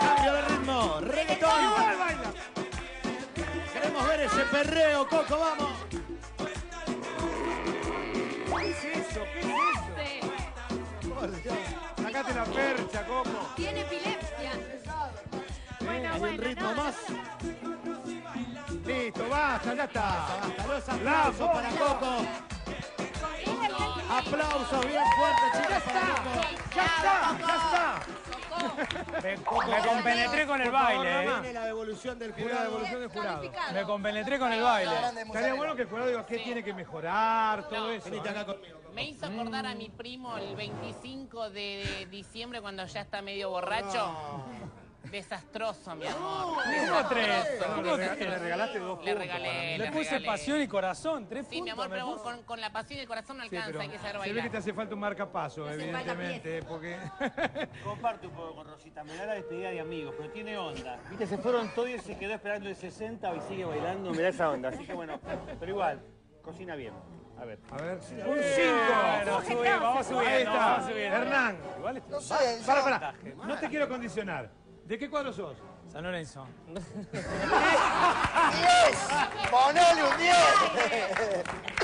Cambio de ritmo. Reggaetón. Queremos ver ese perreo, Coco, vamos. ¿Qué ¿Qué. Sacate la percha, Coco. Tiene epilepsia. Hay un ritmo más. Listo, basta, ya está. Basta, aplausos para Coco. Aplausos bien fuertes, chicos. Ya está. ¡Ya está! ¡Ya está! Me, me compenetré con el baile, ¿eh? Viene la devolución del Tiene la jurado. devolución del jurado. Me compenetré con el baile. Estaría bueno que el jurado diga qué tiene que mejorar, todo No. eso. Venite ¿eh? acá conmigo. Me hizo acordar a mi primo el 25 de diciembre cuando ya está medio borracho. Desastroso, mi amor. ¿Cómo tres? ¿Cómo le, tres? le regalaste dos Le puntos regalé, para mí. Le puse regalé. pasión y corazón, tres Sí, mi puntos. amor, pero con, con la pasión y el corazón no Sí, alcanza, pero hay que saber se ve que bailar. te hace falta un marcapaso, evidentemente, porque... Comparto un poco con Rosita, me da la despedida de amigos, pero tiene onda. Viste, se fueron todos y se quedó esperando el 60 y sigue bailando, me da esa onda. Así que bueno, pero igual, cocina bien. A ver. A ver, un 5. Bueno, subimos, vamos Ahí subiendo, está, vamos subiendo. Hernán. No sé, Para, para, no te quiero condicionar. ¿De qué cuadro sos? San Lorenzo. 10. Ponele un 10.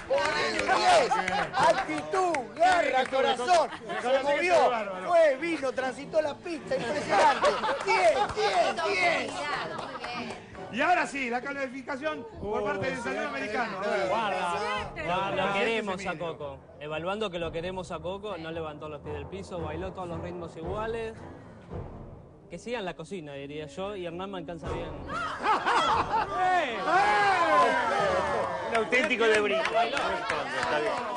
Ponele un 10. Actitud, garra, corazón. Se movió, fue, vino, transitó la pista. Impresionante. 10, 10, 10. Muy bien. Y ahora sí, la calificación por parte del Salón Americano. Guarda, Guarda. lo queremos a. Coco. Evaluando que lo queremos a Coco, no levantó los pies del piso, bailó todos los ritmos iguales. Que sigan la cocina, diría yo, y Hernán me alcanza bien. Un auténtico de brillo.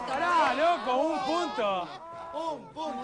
Pará, loco, un punto. Un punto.